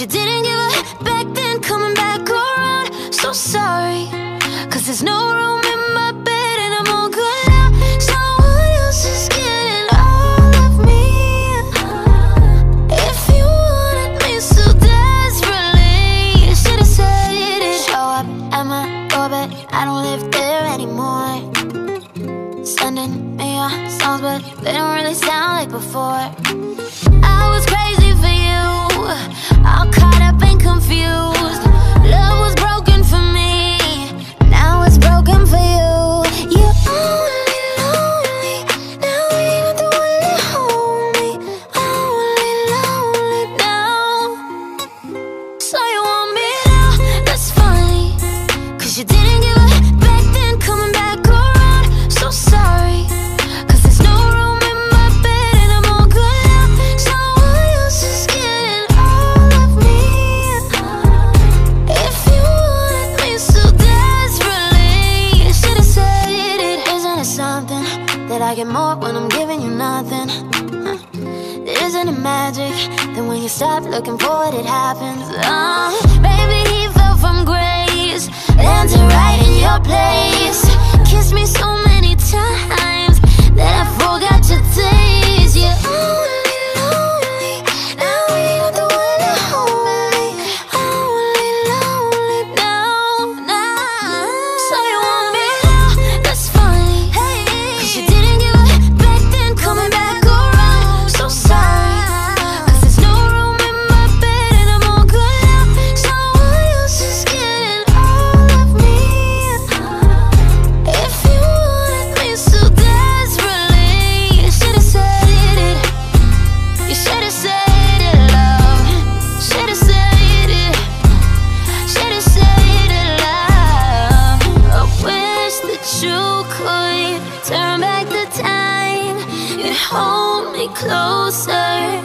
you didn't give a back then, coming back around. So sorry, cause there's no room in my bed and I'm all good now. Someone else is getting all of me. If you wanted me so desperately, you should've said it. Show up at my orbit, I don't live there anymore. Sending me your songs, but they don't really sound like before. I was crazy you. You're only lonely, now you're the one to hold me. Only lonely now. So you want me now? That's funny. You didn't give a back then, coming back around. So sorry. that I get more when I'm giving you nothing. Huh. Isn't it magic that when you stop looking for it, it happens? Uh, baby, he fell from grace, landed right in your place. closer